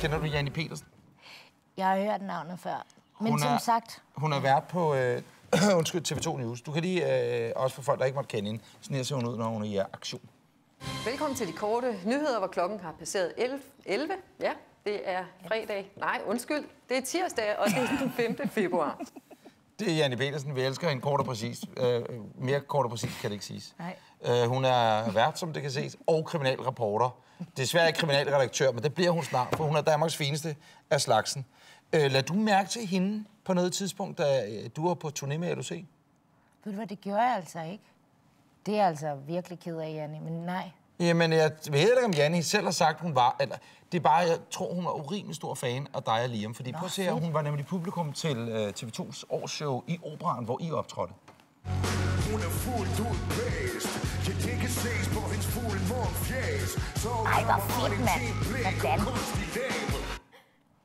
Kender du Janni Petersen? Jeg har hørt navnet før. Men Hun som er- sagt, Hun har været på øh, undskyld, TV2 News. Du kan lige, øh, også for folk, der ikke måtte kende hende, sådan her ser hun ud, når hun er i aktion. Velkommen til de korte nyheder, hvor klokken har passeret 11. 11. Ja, det er fredag. Nej, undskyld. Det er tirsdag, og det er den 5. februar. Det er Janne Petersen. Vi elsker hende kort og præcis. Øh, mere kort og præcis kan det ikke siges. Nej. Øh, hun er vært, som det kan ses, og kriminalreporter. Desværre ikke kriminalredaktør, men det bliver hun snart, for hun er Danmarks fineste af slagsen. Øh, lad du mærke til hende på noget tidspunkt, da øh, du var på turné med LOC? ved du hvad, det gjorde jeg altså ikke. Det er jeg altså virkelig ked af, Janne, men nej. Jamen, jeg ved heller ikke, om Janni selv har sagt, hun var... Eller, det er bare, jeg tror, hun var urimelig stor fan af dig og Liam. Fordi Nå, prøv at se her, hun var nemlig publikum til uh, TV2's årsshow i Operan, hvor I optrådte. Hun er fuldt ud blæst Ja, det kan ses på hendes fulde mundfjæs Så Ej, hvor fedt, mand. Hvordan?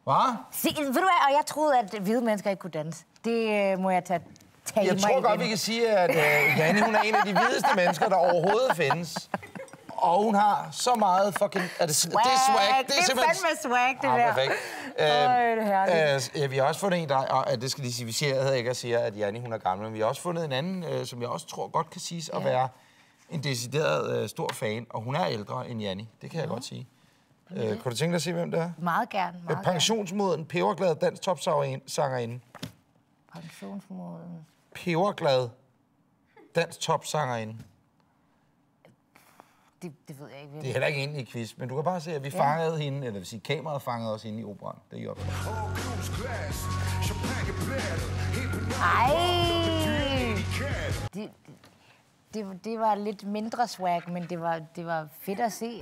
Hvad? Se, ved du hvad, og jeg troede, at hvide mennesker ikke kunne danse. Det øh, må jeg tage, tage Jeg tror godt, vi kan sige, at uh, Janni, hun er en af de hvideste mennesker, der overhovedet findes. Og hun har så meget fucking... Er det, Swag. det er swag. Det er fandme swag, det ah, der. Perfekt. Øj, det er herligt. øh, ja, vi har også fundet en, der... Og, øh, det skal lige sige, vi siger, jeg hedder ikke at sige, at Janni, hun er gammel, men vi har også fundet en anden, øh, som jeg også tror godt kan siges at være en decideret øh, stor fan. Og hun er ældre end Janni. Det kan jeg godt sige. Øh, kan du tænke dig at se, hvem det er? Meget gerne, Øh, meget gerne. Pensionsmoden, peberglad dansk topsangerinde. Pensionsmoden. Peberglad dansk topsangerinde. Det, det ved jeg ikke. Det er heller ikke inde i quiz, men du kan bare se, at vi ja. fangede hende, eller vil sige, kameraet fangede os inde i operan. Det er I optaget. Ej! Det, det, det var lidt mindre swag, men det var, det var fedt at se.